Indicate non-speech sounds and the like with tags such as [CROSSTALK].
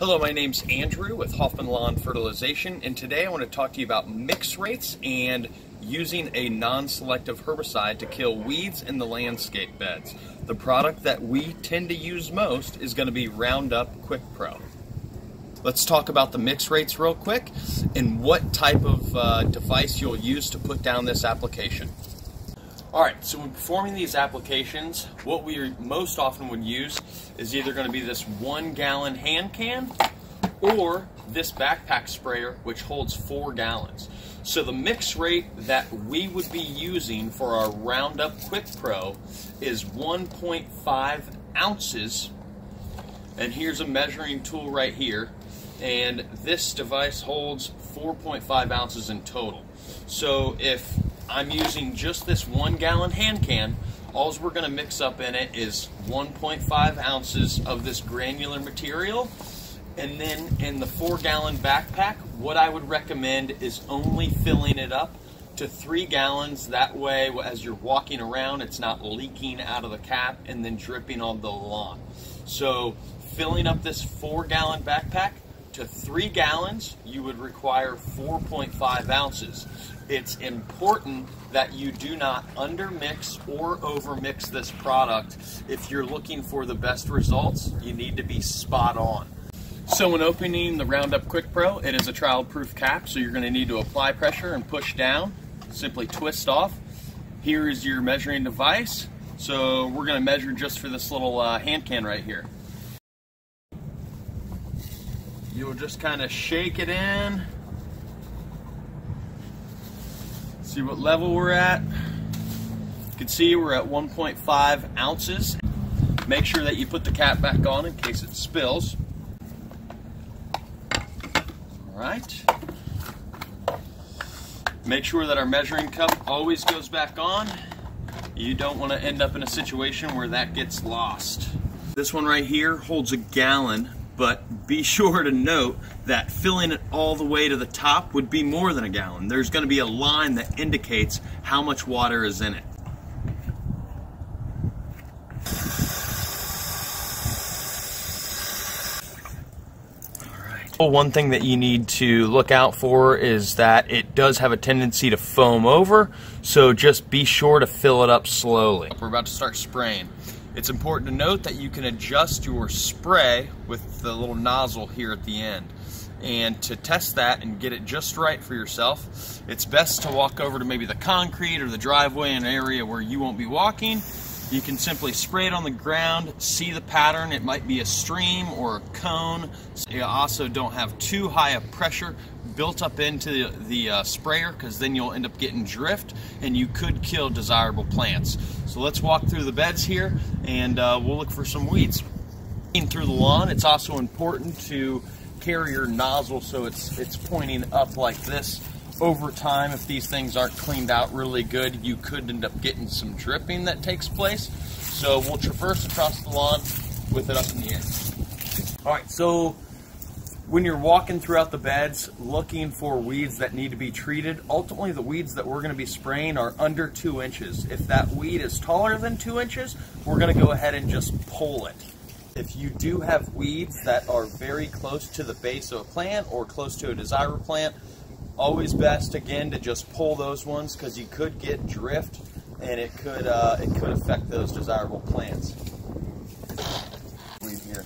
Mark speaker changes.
Speaker 1: Hello, my name's Andrew with Hoffman Lawn Fertilization, and today I want to talk to you about mix rates and using a non-selective herbicide to kill weeds in the landscape beds. The product that we tend to use most is going to be Roundup Quick Pro. Let's talk about the mix rates real quick and what type of uh, device you'll use to put down this application. Alright, so when performing these applications, what we most often would use is either going to be this one gallon hand can or this backpack sprayer which holds four gallons. So the mix rate that we would be using for our Roundup Quick Pro is 1.5 ounces and here's a measuring tool right here and this device holds 4.5 ounces in total. So if I'm using just this one gallon hand can. All we're going to mix up in it is 1.5 ounces of this granular material. And then in the four gallon backpack, what I would recommend is only filling it up to three gallons. That way, as you're walking around, it's not leaking out of the cap and then dripping on the lawn. So filling up this four gallon backpack to three gallons, you would require 4.5 ounces. It's important that you do not undermix or overmix this product. If you're looking for the best results, you need to be spot on. So when opening the Roundup Quick Pro, it is a child-proof cap, so you're going to need to apply pressure and push down. Simply twist off. Here is your measuring device. So we're going to measure just for this little uh, hand can right here. You'll just kind of shake it in. See what level we're at. You can see we're at 1.5 ounces. Make sure that you put the cap back on in case it spills. All right. Make sure that our measuring cup always goes back on. You don't want to end up in a situation where that gets lost. This one right here holds a gallon but be [LAUGHS] sure to note that filling it all the way to the top would be more than a gallon. There's going to be a line that indicates how much water is in it. Well, one thing that you need to look out for is that it does have a tendency to foam over, so just be sure to fill it up slowly. We're about to start spraying. It's important to note that you can adjust your spray with the little nozzle here at the end. And to test that and get it just right for yourself, it's best to walk over to maybe the concrete or the driveway in an area where you won't be walking. You can simply spray it on the ground, see the pattern. It might be a stream or a cone. You also don't have too high a pressure built up into the, the uh, sprayer because then you'll end up getting drift and you could kill desirable plants. So let's walk through the beds here and uh, we'll look for some weeds. Through the lawn, it's also important to carry your nozzle so it's, it's pointing up like this. Over time, if these things aren't cleaned out really good, you could end up getting some dripping that takes place. So we'll traverse across the lawn with it up in the air. All right, so when you're walking throughout the beds looking for weeds that need to be treated, ultimately the weeds that we're going to be spraying are under two inches. If that weed is taller than two inches, we're going to go ahead and just pull it. If you do have weeds that are very close to the base of a plant or close to a desirable plant, always best again to just pull those ones because you could get drift and it could uh, it could affect those desirable plants. Weed here.